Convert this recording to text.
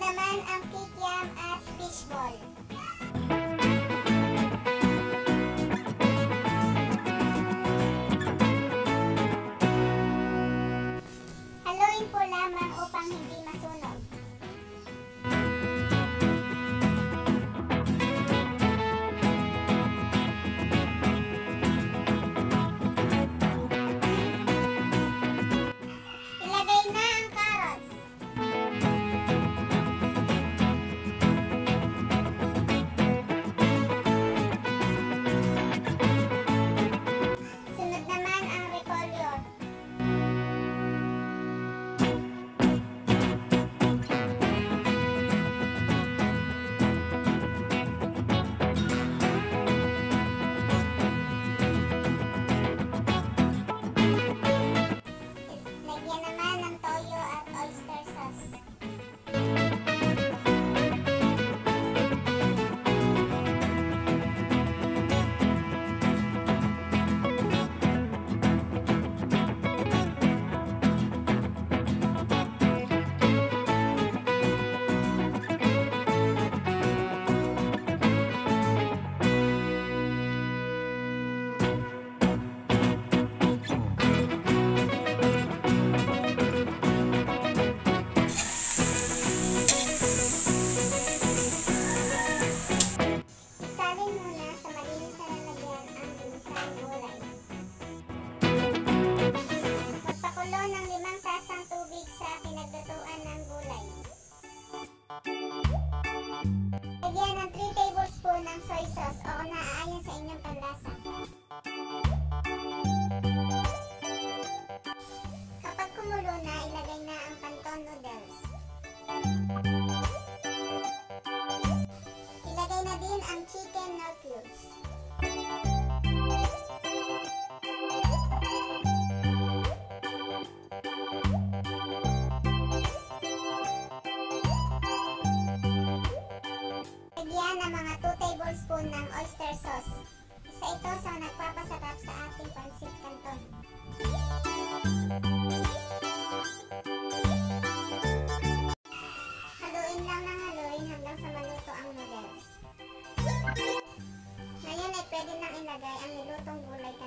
naman ang kikiam at fishball. Inyong panlasa. Kapag kumulo na, ilagay na ang canton noodles. Ilagay na din ang chicken nor cubes. Lagyan ng mga 2 tablespoon ng oyster sauce. Ito sa nagpapasarap sa ating pansit canton. Haluin lang ng haluin hanggang sa maluto ang noodles. Ngayon ay pwede nang ilagay ang nilutong gulay.